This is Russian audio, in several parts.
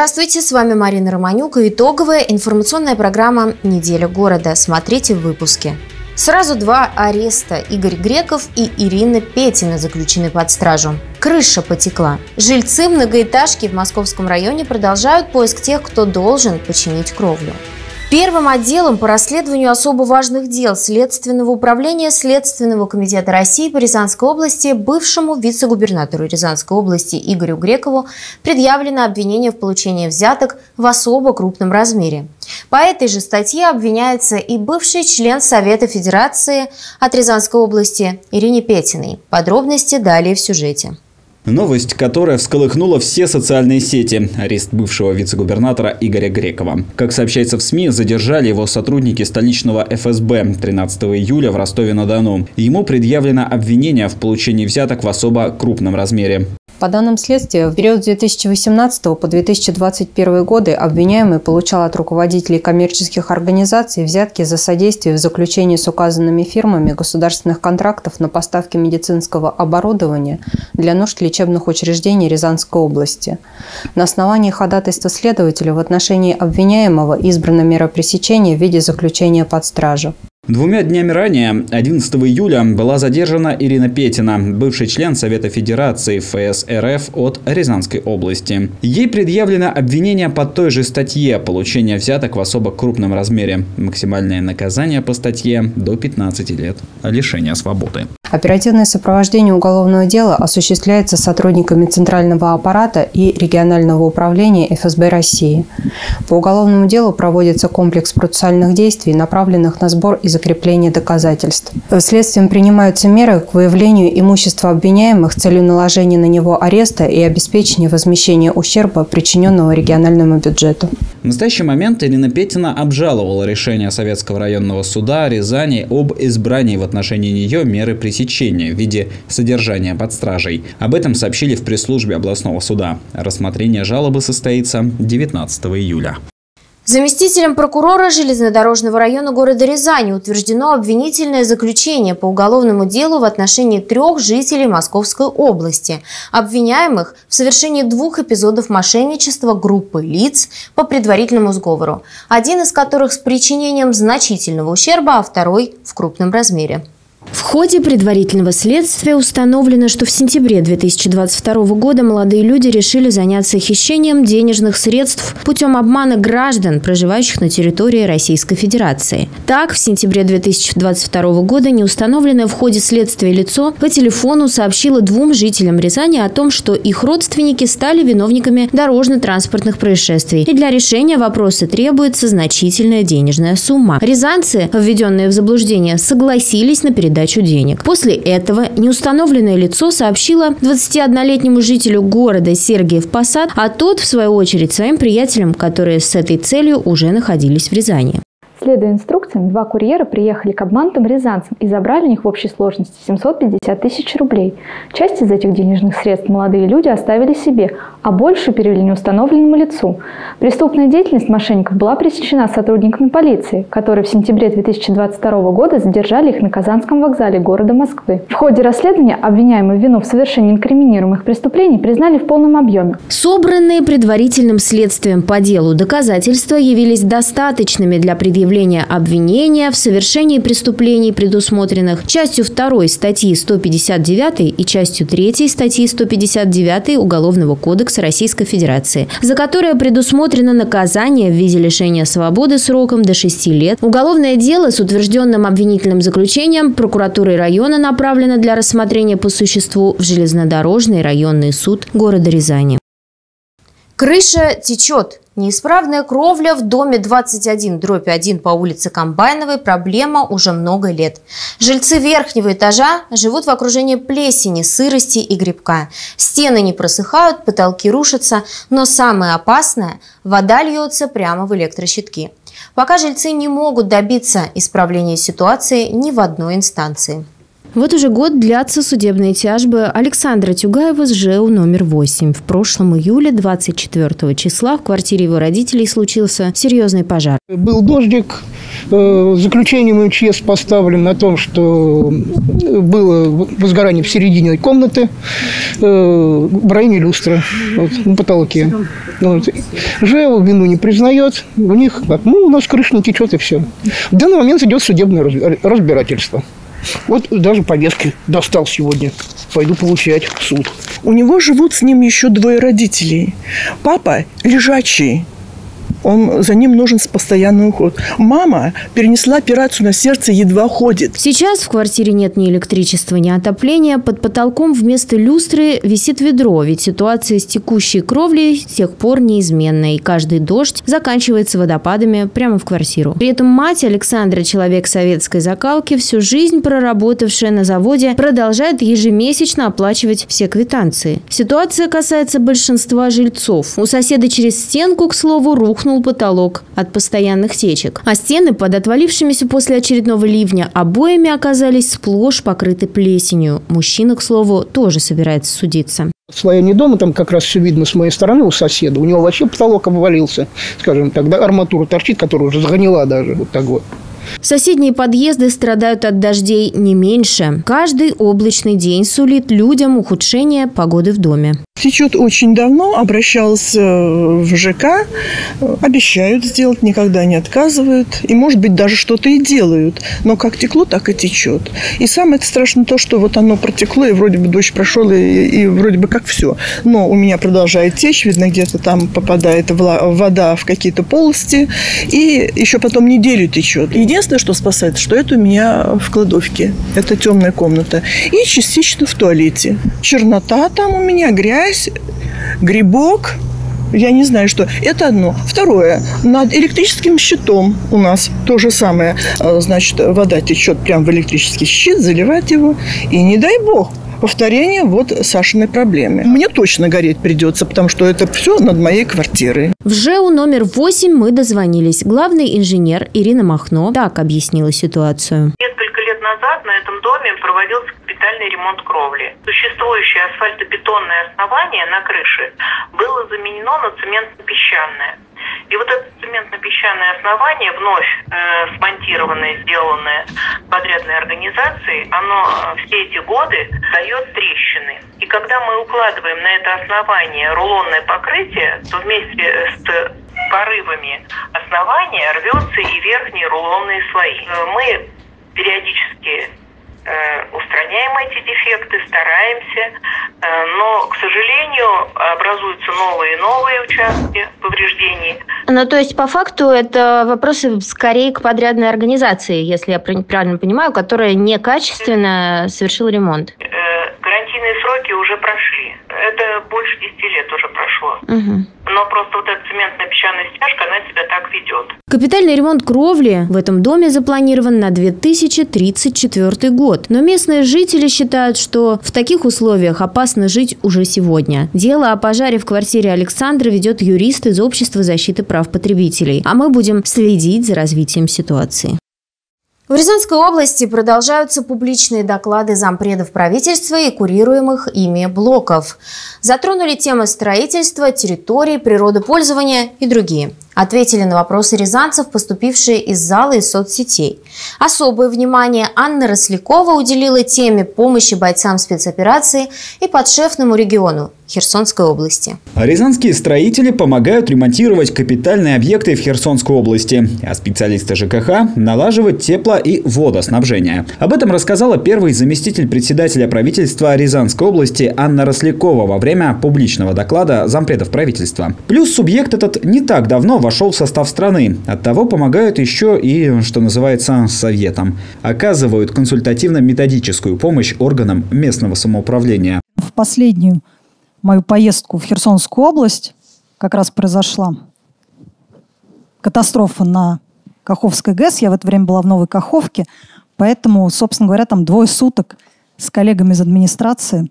Здравствуйте, с вами Марина Романюк и итоговая информационная программа «Неделя города». Смотрите в выпуске. Сразу два ареста. Игорь Греков и Ирина Петина заключены под стражу. Крыша потекла. Жильцы многоэтажки в московском районе продолжают поиск тех, кто должен починить кровлю. Первым отделом по расследованию особо важных дел Следственного управления Следственного комитета России по Рязанской области бывшему вице-губернатору Рязанской области Игорю Грекову предъявлено обвинение в получении взяток в особо крупном размере. По этой же статье обвиняется и бывший член Совета Федерации от Рязанской области Ирине Петиной. Подробности далее в сюжете. Новость, которая всколыхнула все социальные сети. Арест бывшего вице-губернатора Игоря Грекова. Как сообщается в СМИ, задержали его сотрудники столичного ФСБ 13 июля в Ростове-на-Дону. Ему предъявлено обвинение в получении взяток в особо крупном размере. По данным следствия, в период с 2018 по 2021 годы обвиняемый получал от руководителей коммерческих организаций взятки за содействие в заключении с указанными фирмами государственных контрактов на поставки медицинского оборудования для нужд лечебных учреждений Рязанской области. На основании ходатайства следователя в отношении обвиняемого избрана мера пресечения в виде заключения под стражу. Двумя днями ранее, 11 июля, была задержана Ирина Петина, бывший член Совета Федерации ФС РФ от Рязанской области. Ей предъявлено обвинение по той же статье получения взяток в особо крупном размере. Максимальное наказание по статье до 15 лет лишения свободы. Оперативное сопровождение уголовного дела осуществляется сотрудниками Центрального аппарата и регионального управления ФСБ России. По уголовному делу проводится комплекс процессуальных действий, направленных на сбор и закрепление доказательств. Следствием принимаются меры к выявлению имущества обвиняемых с целью наложения на него ареста и обеспечения возмещения ущерба, причиненного региональному бюджету. В настоящий момент Ирина Петина обжаловала решение Советского районного суда Рязани об избрании в отношении нее меры пресечения в виде содержания под стражей. Об этом сообщили в пресс-службе областного суда. Рассмотрение жалобы состоится 19 июля. Заместителем прокурора железнодорожного района города Рязани утверждено обвинительное заключение по уголовному делу в отношении трех жителей Московской области, обвиняемых в совершении двух эпизодов мошенничества группы лиц по предварительному сговору, один из которых с причинением значительного ущерба, а второй в крупном размере. В ходе предварительного следствия установлено, что в сентябре 2022 года молодые люди решили заняться хищением денежных средств путем обмана граждан, проживающих на территории Российской Федерации. Так, в сентябре 2022 года неустановленное в ходе следствия лицо по телефону сообщило двум жителям Рязани о том, что их родственники стали виновниками дорожно-транспортных происшествий, и для решения вопроса требуется значительная денежная сумма. Рязанцы, введенные в заблуждение, согласились на передачу передачу денег. После этого неустановленное лицо сообщило 21-летнему жителю города Сергиев Посад, а тот, в свою очередь, своим приятелям, которые с этой целью уже находились в Рязани. Следуя инструкциям, два курьера приехали к обманутым рязанцам и забрали у них в общей сложности 750 тысяч рублей. Часть из этих денежных средств молодые люди оставили себе, а больше перевели неустановленному лицу. Преступная деятельность мошенников была пресечена сотрудниками полиции, которые в сентябре 2022 года задержали их на Казанском вокзале города Москвы. В ходе расследования обвиняемые вину в совершении инкриминируемых преступлений признали в полном объеме. Собранные предварительным следствием по делу доказательства явились достаточными для предъявления обвинения в совершении преступлений, предусмотренных частью 2 статьи 159 и частью 3 статьи 159 Уголовного кодекса Российской Федерации, за которое предусмотрено наказание в виде лишения свободы сроком до 6 лет. Уголовное дело с утвержденным обвинительным заключением прокуратурой района направлено для рассмотрения по существу в железнодорожный районный суд города Рязани. Крыша течет. Неисправная кровля в доме 21 дробь 1 по улице Комбайновой – проблема уже много лет. Жильцы верхнего этажа живут в окружении плесени, сырости и грибка. Стены не просыхают, потолки рушатся, но самое опасное – вода льется прямо в электрощитки. Пока жильцы не могут добиться исправления ситуации ни в одной инстанции. Вот уже год длятся судебные тяжбы Александра Тюгаева с ЖЭУ номер 8. В прошлом июле 24 числа в квартире его родителей случился серьезный пожар. Был дождик, Э, заключение МЧС поставлено на том, что было возгорание в середине комнаты э, в районе люстры, вот, на потолке. Вот. ЖЭО вину не признает, у них, ну, у нас крыша не течет и все. В данный момент идет судебное разбирательство. Вот даже повестки достал сегодня. Пойду получать в суд. У него живут с ним еще двое родителей. Папа лежачий, он, за ним нужен постоянный уход. Мама перенесла операцию на сердце, едва ходит. Сейчас в квартире нет ни электричества, ни отопления. Под потолком вместо люстры висит ведро, ведь ситуация с текущей кровлей с тех пор неизменна, и каждый дождь заканчивается водопадами прямо в квартиру. При этом мать Александра, человек советской закалки, всю жизнь проработавшая на заводе, продолжает ежемесячно оплачивать все квитанции. Ситуация касается большинства жильцов. У соседа через стенку, к слову, рухнул рухнул потолок от постоянных течек, а стены под отвалившимися после очередного ливня обоями оказались сплошь покрыты плесенью. Мужчина, к слову, тоже собирается судиться. В слоении дома там как раз все видно с моей стороны у соседа. У него вообще потолок обвалился, скажем так, да, арматура торчит, которая уже сгнила даже вот так вот. Соседние подъезды страдают от дождей не меньше. Каждый облачный день сулит людям ухудшение погоды в доме. Течет очень давно, обращался в ЖК, обещают сделать, никогда не отказывают. И, может быть, даже что-то и делают. Но как текло, так и течет. И самое страшное то, что вот оно протекло, и вроде бы дождь прошел, и, и вроде бы как все. Но у меня продолжает течь, видно, где-то там попадает вода в какие-то полости, и еще потом неделю течет. Единственное, что спасает, что это у меня в кладовке. Это темная комната. И частично в туалете. Чернота там у меня, грязь грибок, я не знаю, что. Это одно. Второе. Над электрическим щитом у нас то же самое. А, значит, вода течет прямо в электрический щит, заливать его. И не дай бог, повторение вот Сашиной проблемы. Мне точно гореть придется, потому что это все над моей квартирой. В ЖЭУ номер 8 мы дозвонились. Главный инженер Ирина Махно так объяснила ситуацию. Несколько лет назад на этом доме проводился капитальный ремонт кровли. Существующее асфальтобетонное основание на крыше было заменено на цементно-песчаное. И вот это цементно-песчаное основание, вновь э, смонтированное, сделанное подрядной организацией, оно э, все эти годы дает трещины. И когда мы укладываем на это основание рулонное покрытие, то вместе с порывами основания рвется и верхние рулонные слои. Э, мы периодически Э, устраняем эти дефекты, стараемся, э, но, к сожалению, образуются новые и новые участки повреждений. Ну, то есть, по факту, это вопросы скорее к подрядной организации, если я правильно понимаю, которая некачественно совершила ремонт. Э, гарантийные сроки уже прошли. Это больше 10 лет уже прошло. Угу. Но просто вот эта цементная песчаная стяжка, она себя так ведет. Капитальный ремонт кровли в этом доме запланирован на 2034 год. Но местные жители считают, что в таких условиях опасно жить уже сегодня. Дело о пожаре в квартире Александра ведет юрист из Общества защиты прав потребителей. А мы будем следить за развитием ситуации. В Рязанской области продолжаются публичные доклады зампредов правительства и курируемых ими блоков. Затронули темы строительства, территорий, природопользования и другие ответили на вопросы рязанцев, поступившие из зала и соцсетей. Особое внимание Анна Рослякова уделила теме помощи бойцам спецоперации и подшефному региону Херсонской области. Рязанские строители помогают ремонтировать капитальные объекты в Херсонской области, а специалисты ЖКХ налаживать тепло- и водоснабжение. Об этом рассказала первый заместитель председателя правительства Рязанской области Анна Рослякова во время публичного доклада зампредов правительства. Плюс субъект этот не так давно вошел в состав страны. От того помогают еще и, что называется, советам. Оказывают консультативно-методическую помощь органам местного самоуправления. В последнюю мою поездку в Херсонскую область как раз произошла катастрофа на Каховской ГЭС. Я в это время была в Новой Каховке. Поэтому, собственно говоря, там двое суток с коллегами из администрации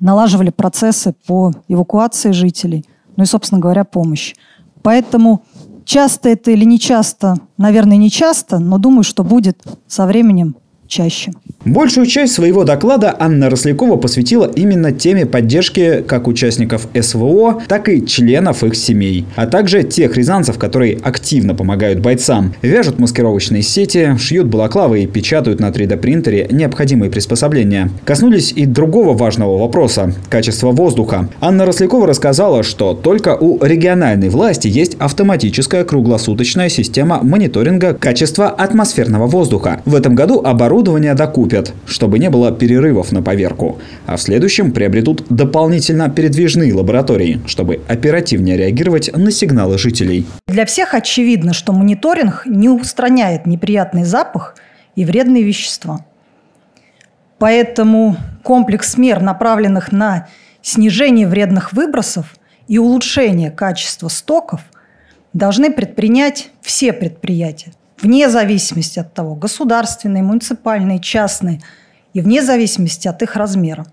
налаживали процессы по эвакуации жителей, ну и, собственно говоря, помощь. Поэтому часто это или не часто, наверное, не часто, но думаю, что будет со временем чаще. Большую часть своего доклада Анна Рослякова посвятила именно теме поддержки как участников СВО, так и членов их семей, а также тех рязанцев, которые активно помогают бойцам, вяжут маскировочные сети, шьют балаклавы и печатают на 3D-принтере необходимые приспособления. Коснулись и другого важного вопроса – качества воздуха. Анна Рослякова рассказала, что только у региональной власти есть автоматическая круглосуточная система мониторинга качества атмосферного воздуха. В этом году оборудование докупят купят, чтобы не было перерывов на поверку. А в следующем приобретут дополнительно передвижные лаборатории, чтобы оперативнее реагировать на сигналы жителей. Для всех очевидно, что мониторинг не устраняет неприятный запах и вредные вещества. Поэтому комплекс мер, направленных на снижение вредных выбросов и улучшение качества стоков, должны предпринять все предприятия вне зависимости от того, государственные, муниципальные, частные, и вне зависимости от их размера.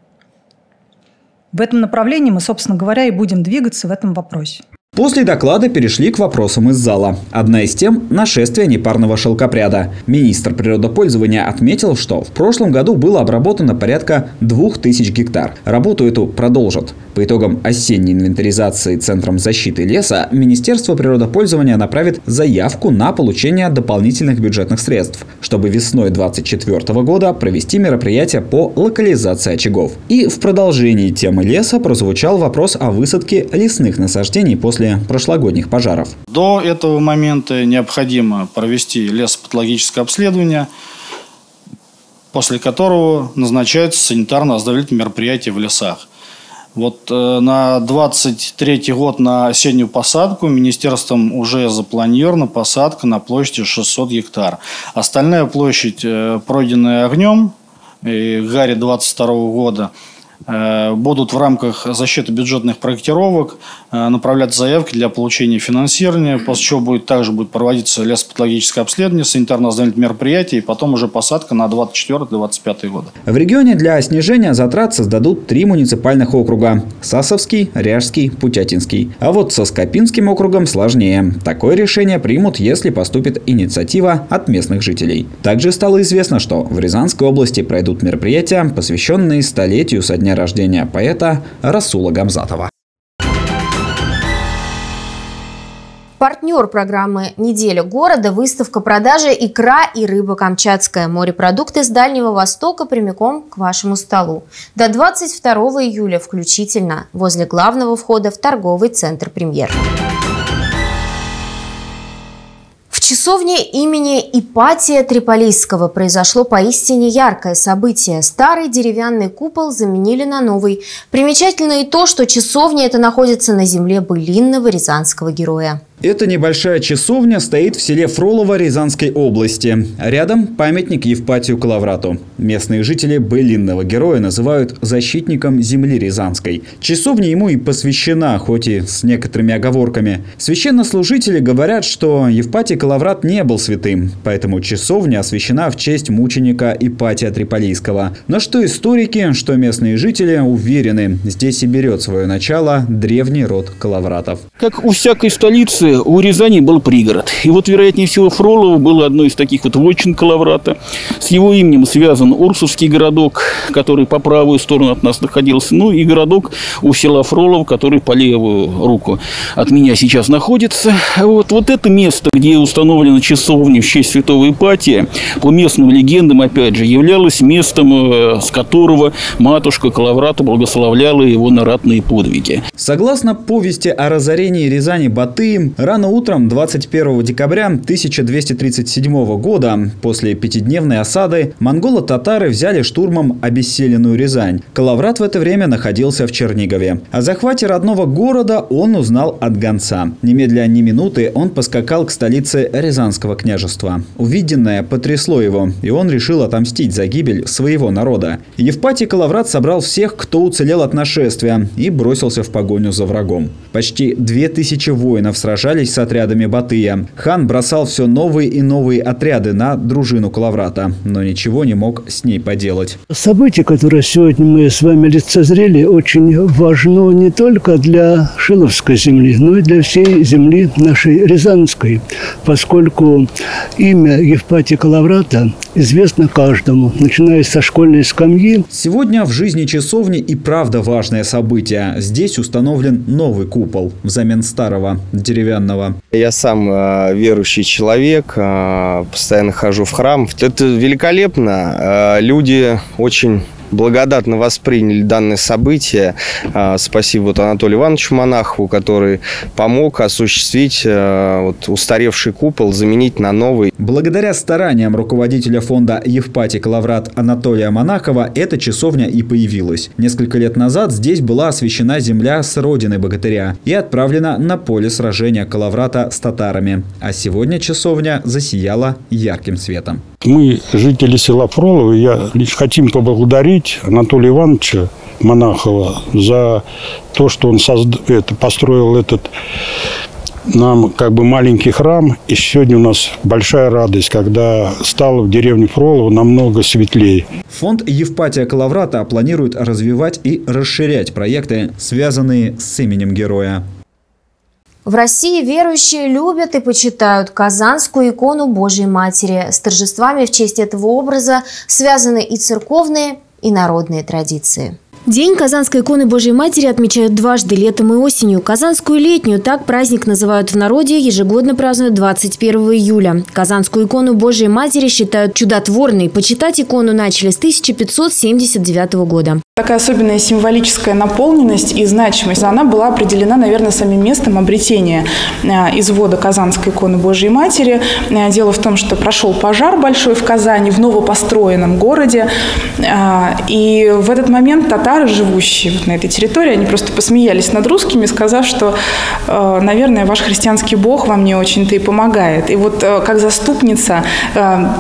В этом направлении мы, собственно говоря, и будем двигаться в этом вопросе. После доклада перешли к вопросам из зала. Одна из тем – нашествие непарного шелкопряда. Министр природопользования отметил, что в прошлом году было обработано порядка 2000 гектар. Работу эту продолжат. По итогам осенней инвентаризации Центром защиты леса Министерство природопользования направит заявку на получение дополнительных бюджетных средств, чтобы весной 2024 года провести мероприятие по локализации очагов. И в продолжении темы леса прозвучал вопрос о высадке лесных насаждений после прошлогодних пожаров. До этого момента необходимо провести лесопатологическое обследование, после которого назначаются санитарно-оздоровительные мероприятия в лесах – вот э, на 23 год на осеннюю посадку министерством уже запланирована посадка на площади 600 гектар. Остальная площадь, э, пройденная огнем, и Гарри 22 года – Э, будут в рамках защиты бюджетных проектировок э, направлять заявки для получения финансирования, после чего будет также будет проводиться лесопатологическое обследование, санитарно-оздоровительные мероприятия и потом уже посадка на 24-25 годы. В регионе для снижения затрат создадут три муниципальных округа – Сасовский, Ряжский, Путятинский. А вот со Скопинским округом сложнее. Такое решение примут, если поступит инициатива от местных жителей. Также стало известно, что в Рязанской области пройдут мероприятия, посвященные столетию со дня дня рождения поэта Расула Гамзатова. Партнер программы «Неделя города» – выставка продажи икра и рыба камчатская. Морепродукты с Дальнего Востока прямиком к вашему столу. До 22 июля включительно возле главного входа в торговый центр «Премьер». Часовне имени Ипатия Триполисского произошло поистине яркое событие. Старый деревянный купол заменили на новый. Примечательно и то, что часовня эта находится на земле былинного рязанского героя. Эта небольшая часовня стоит в селе Фролово Рязанской области. Рядом памятник Евпатию Калаврату. Местные жители былинного героя называют защитником земли Рязанской. Часовня ему и посвящена, хоть и с некоторыми оговорками. Священнослужители говорят, что Евпатий Калаврат не был святым, поэтому часовня освящена в честь мученика Ипатия Триполийского. Но что историки, что местные жители уверены, здесь и берет свое начало древний род Калавратов. Как у всякой столицы столице у Рязани был пригород. И вот, вероятнее всего, Фролово было одной из таких вот вотчин Калаврата. С его именем связан Урсовский городок, который по правую сторону от нас находился. Ну и городок у села Фролово, который по левую руку от меня сейчас находится. Вот, вот это место, где установлена часовня в честь святого Ипатия, по местным легендам, опять же, являлось местом, э, с которого матушка Калаврата благословляла его на ратные подвиги. Согласно повести о разорении Рязани Батыем, Рано утром 21 декабря 1237 года, после пятидневной осады, монголо-татары взяли штурмом обессиленную Рязань. Калаврат в это время находился в Чернигове. О захвате родного города он узнал от гонца. Немедля ни минуты он поскакал к столице Рязанского княжества. Увиденное потрясло его, и он решил отомстить за гибель своего народа. Евпатий Калаврат собрал всех, кто уцелел от нашествия, и бросился в погоню за врагом. Почти две тысячи воинов сражались сражались с отрядами Батыя. Хан бросал все новые и новые отряды на дружину Калаврата, но ничего не мог с ней поделать. Событие, которое сегодня мы с вами лицезрели, очень важно не только для Шиловской земли, но и для всей земли нашей Рязанской, поскольку имя Евпатия Калаврата известно каждому, начиная со школьной скамьи. Сегодня в жизни часовни и правда важное событие. Здесь установлен новый купол взамен старого деревянного. Я сам э, верующий человек, э, постоянно хожу в храм. Это великолепно. Э, люди очень благодатно восприняли данное событие. А, спасибо вот Анатолию Ивановичу Монахову, который помог осуществить а, вот, устаревший купол, заменить на новый. Благодаря стараниям руководителя фонда Евпатик Лаврат Анатолия Монахова эта часовня и появилась. Несколько лет назад здесь была освящена земля с родины богатыря и отправлена на поле сражения Калаврата с татарами. А сегодня часовня засияла ярким светом. Мы, жители села Фролово, я лишь хотим поблагодарить Анатолия Ивановича Монахова за то, что он созд... это, построил этот нам как бы маленький храм. И сегодня у нас большая радость, когда стало в деревне Фролово намного светлее. Фонд Евпатия Калаврата планирует развивать и расширять проекты, связанные с именем героя. В России верующие любят и почитают Казанскую икону Божьей Матери. С торжествами в честь этого образа связаны и церковные, и народные традиции. День Казанской иконы Божьей Матери отмечают дважды, летом и осенью. Казанскую летнюю, так праздник называют в народе, ежегодно празднуют 21 июля. Казанскую икону Божьей Матери считают чудотворной. Почитать икону начали с 1579 года. Такая особенная символическая наполненность и значимость, она была определена, наверное, самим местом обретения э, извода Казанской иконы Божьей Матери. Э, дело в том, что прошел пожар большой в Казани, в новопостроенном городе. Э, и в этот момент татары, живущие на этой территории, они просто посмеялись над русскими, сказав, что, наверное, ваш христианский бог вам не очень-то и помогает. И вот как заступница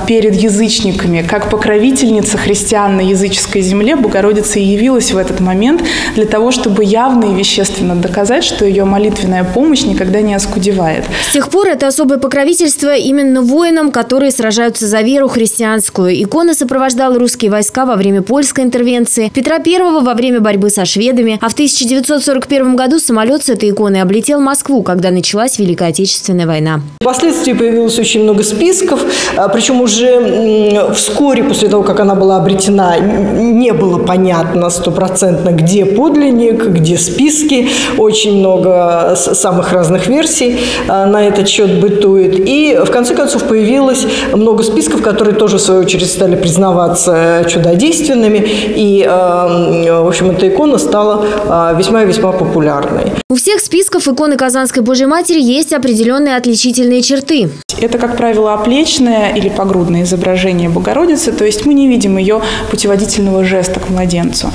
перед язычниками, как покровительница христиан на языческой земле, Богородица явилась в этот момент для того, чтобы явно и вещественно доказать, что ее молитвенная помощь никогда не оскудевает. С тех пор это особое покровительство именно воинам, которые сражаются за веру христианскую. Икона сопровождала русские войска во время польской интервенции, Петра I во время борьбы со шведами, а в 1941 году самолет с этой иконой облетел Москву, когда началась Великая Отечественная война. Впоследствии появилось очень много списков, а, причем уже вскоре после того, как она была обретена, не было понятно, стопроцентно, где подлинник, где списки. Очень много самых разных версий а, на этот счет бытует. И в конце концов появилось много списков, которые тоже в свою очередь стали признаваться чудодейственными. И, а, в общем, эта икона стала а, весьма и весьма популярной. У всех списков иконы Казанской Божьей Матери есть определенные отличительные черты. Это, как правило, оплечное или погрудное изображение Богородицы, то есть мы не видим ее путеводительного жеста к младенцу.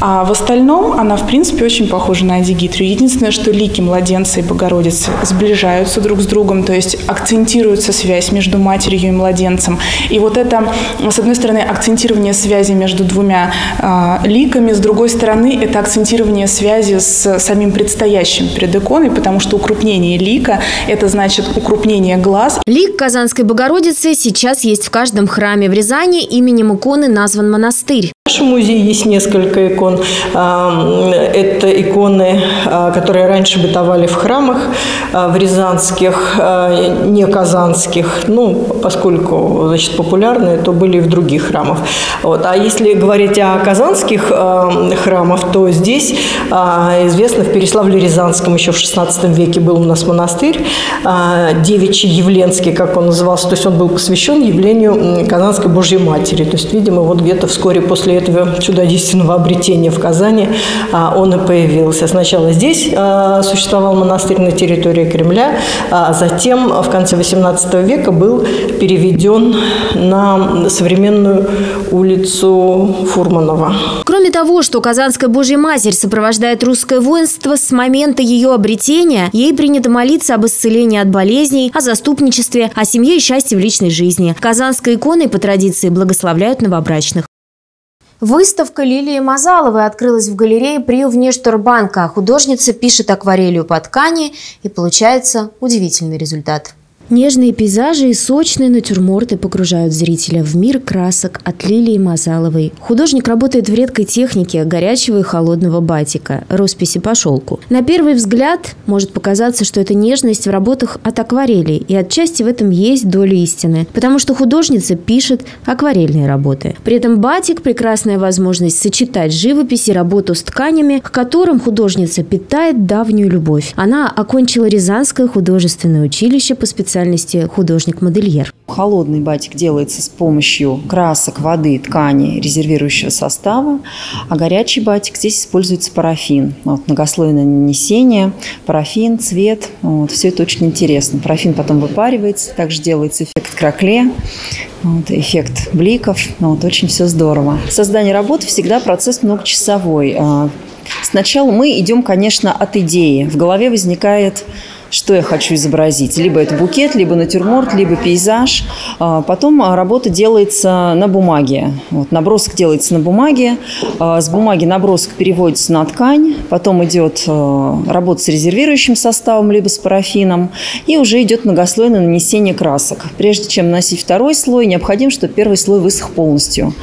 А в остальном она, в принципе, очень похожа на Адигитрию. Единственное, что лики младенца и Богородицы сближаются друг с другом, то есть акцентируется связь между матерью и младенцем. И вот это, с одной стороны, акцентирование связи между двумя э, ликами, с другой стороны, это акцентирование связи с самим предстоящим перед иконой, потому что укрупнение лика – это значит укрупнение глаз. Лик Казанской Богородицы сейчас есть в каждом храме в Рязани. Именем иконы назван монастырь. В нашем музее есть несколько икон. Это иконы, а, которые раньше бытовали в храмах, а, в рязанских, а, не казанских. Ну, поскольку, значит, популярные, то были и в других храмах. Вот. А если говорить о казанских храмах, то здесь известно в Переславле-Рязанском еще в XVI веке был у нас монастырь, девичий Явленский, как он назывался. То есть он был посвящен явлению Казанской Божьей Матери. То есть, видимо, вот где-то вскоре после этого чудодейственного обретения в Казани а, он и появился. Сначала здесь а, существовал монастырь на территории Кремля, а затем в конце XVIII века был переведен на современную улицу Фурманова. Кроме того, что Казанская Божья Матерь сопровождает русское воинство с момента ее обретения, ей принято молиться об исцелении от болезней, о заступничестве, о семье и счастье в личной жизни. Казанской иконой по традиции благословляют новобрачных. Выставка Лилии Мазаловой открылась в галерее при Внешторбанка. Художница пишет акварелью по ткани и получается удивительный результат. Нежные пейзажи и сочные натюрморты погружают зрителя в мир красок от Лилии Мазаловой. Художник работает в редкой технике горячего и холодного батика, росписи по шелку. На первый взгляд может показаться, что это нежность в работах от акварели, и отчасти в этом есть доля истины, потому что художница пишет акварельные работы. При этом батик – прекрасная возможность сочетать живопись и работу с тканями, к которым художница питает давнюю любовь. Она окончила Рязанское художественное училище по специальности специальности художник-модельер. Холодный батик делается с помощью красок, воды, ткани, резервирующего состава, а горячий батик здесь используется парафин. Вот, многослойное нанесение, парафин, цвет. Вот, все это очень интересно. Парафин потом выпаривается, также делается эффект кракле, вот, эффект бликов. Вот, очень все здорово. Создание работы всегда процесс многочасовой. А, сначала мы идем, конечно, от идеи. В голове возникает что я хочу изобразить. Либо это букет, либо натюрморт, либо пейзаж. А, потом а, работа делается на бумаге. Вот, набросок делается на бумаге. А, с бумаги набросок переводится на ткань. Потом идет работа с резервирующим составом, либо с парафином. И уже идет многослойное нанесение красок. Прежде чем наносить второй слой, необходимо, чтобы первый слой высох полностью.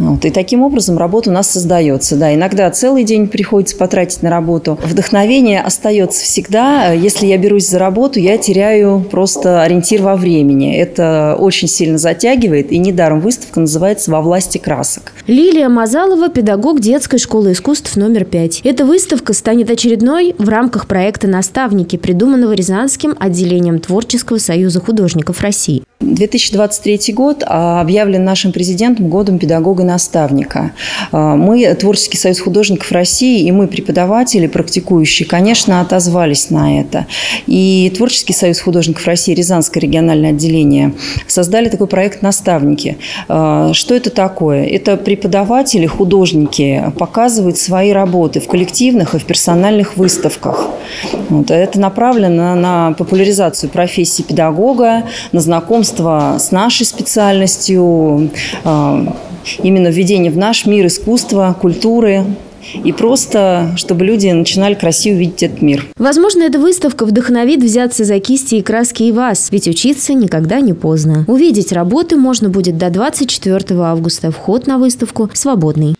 Вот, и таким образом работа у нас создается. Да, иногда целый день приходится потратить на работу. Вдохновение остается всегда. Если я берусь за работу, я теряю просто ориентир во времени. Это очень сильно затягивает, и недаром выставка называется «Во власти красок». Лилия Мазалова – педагог детской школы искусств номер 5. Эта выставка станет очередной в рамках проекта «Наставники», придуманного Рязанским отделением Творческого союза художников России. 2023 год а, объявлен нашим президентом годом педагога-наставника. А, мы, Творческий союз художников России, и мы, преподаватели, практикующие, конечно, отозвались на это. И Творческий союз художников России, Рязанское региональное отделение, создали такой проект «Наставники». А, что это такое? Это преподаватели, художники показывают свои работы в коллективных и в персональных выставках. Вот. Это направлено на популяризацию профессии педагога, на знакомство знакомство с нашей специальностью, а, именно введение в наш мир искусства, культуры, и просто, чтобы люди начинали красиво видеть этот мир. Возможно, эта выставка вдохновит взяться за кисти и краски и вас, ведь учиться никогда не поздно. Увидеть работы можно будет до 24 августа. Вход на выставку свободный.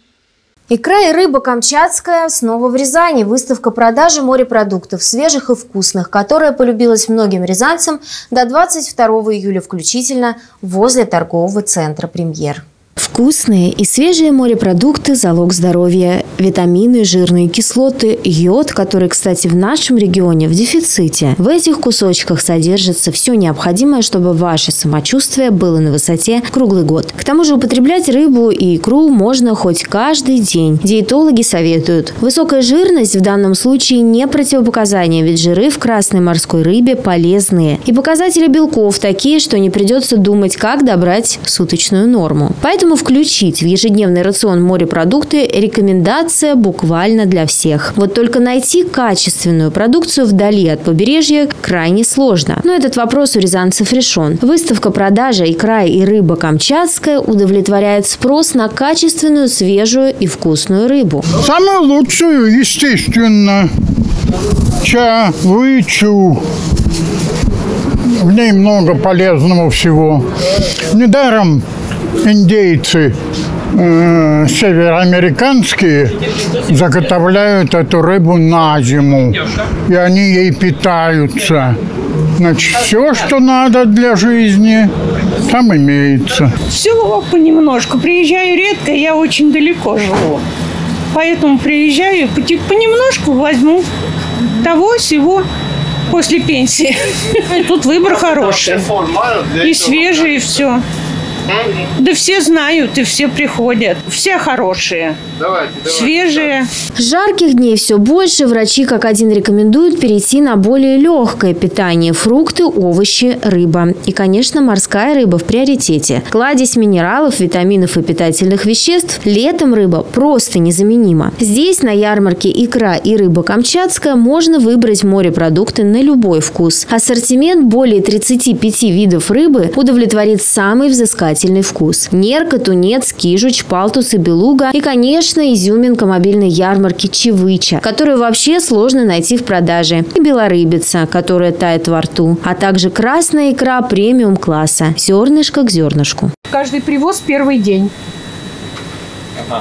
Икра и рыба камчатская снова в Рязани. Выставка продажи морепродуктов, свежих и вкусных, которая полюбилась многим рязанцам до 22 июля включительно возле торгового центра «Премьер». Вкусные и свежие морепродукты – залог здоровья. Витамины, жирные кислоты, йод, который, кстати, в нашем регионе в дефиците. В этих кусочках содержится все необходимое, чтобы ваше самочувствие было на высоте круглый год. К тому же употреблять рыбу и икру можно хоть каждый день. Диетологи советуют. Высокая жирность в данном случае не противопоказание, ведь жиры в красной морской рыбе полезные. И показатели белков такие, что не придется думать, как добрать суточную норму. Поэтому Поэтому включить в ежедневный рацион морепродукты рекомендация буквально для всех. Вот только найти качественную продукцию вдали от побережья крайне сложно. Но этот вопрос у рязанцев решен. Выставка продажа икра и рыба камчатская удовлетворяет спрос на качественную, свежую и вкусную рыбу. Самую лучшую, естественно, чавычу. В ней много полезного всего. Недаром индейцы э, североамериканские заготовляют эту рыбу на зиму, и они ей питаются. Значит, все, что надо для жизни, там имеется. Все понемножку. Приезжаю редко, я очень далеко живу. Поэтому приезжаю, понемножку возьму того, всего после пенсии. Тут выбор хороший. И свежий, и все. Да все знают и все приходят. Все хорошие. Давайте, давайте, свежие. Жарких дней все больше. Врачи как один рекомендуют перейти на более легкое питание. Фрукты, овощи, рыба. И, конечно, морская рыба в приоритете. Кладезь минералов, витаминов и питательных веществ. Летом рыба просто незаменима. Здесь, на ярмарке икра и рыба камчатская, можно выбрать морепродукты на любой вкус. Ассортимент более 35 видов рыбы удовлетворит самый взыскательный притягательный вкус. Нерка, тунец, кижуч, палтус и белуга и, конечно, изюминка мобильной ярмарки Чевыча, которую вообще сложно найти в продаже, и белорыбица, которая тает во рту, а также красная икра премиум класса, зернышко к зернышку. Каждый привоз первый день.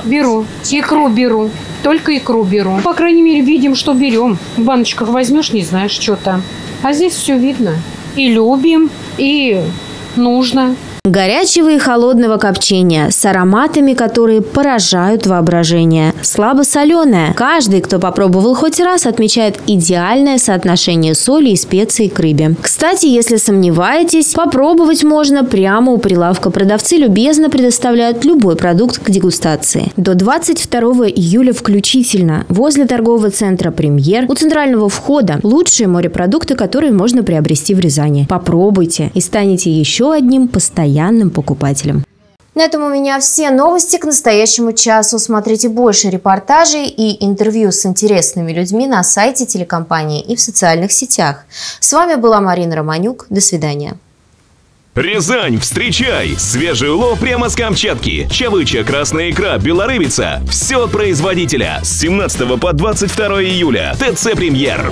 Беру. Икру беру. Только икру беру. По крайней мере, видим, что берем. В баночках возьмешь, не знаешь, что там. А здесь все видно. И любим, и нужно. Горячего и холодного копчения с ароматами, которые поражают воображение. Слабо соленое. Каждый, кто попробовал хоть раз, отмечает идеальное соотношение соли и специй к рыбе. Кстати, если сомневаетесь, попробовать можно прямо у прилавка. Продавцы любезно предоставляют любой продукт к дегустации. До 22 июля включительно возле торгового центра «Премьер» у центрального входа лучшие морепродукты, которые можно приобрести в Рязани. Попробуйте и станете еще одним постоянным постоянным покупателем. На этом у меня все новости к настоящему часу. Смотрите больше репортажей и интервью с интересными людьми на сайте телекомпании и в социальных сетях. С вами была Марина Романюк. До свидания. Рязань, встречай! Свежий улов прямо с Камчатки. Чавыча, красная икра, белорыбица. Все от производителя. С 17 по 22 июля. ТЦ «Премьер».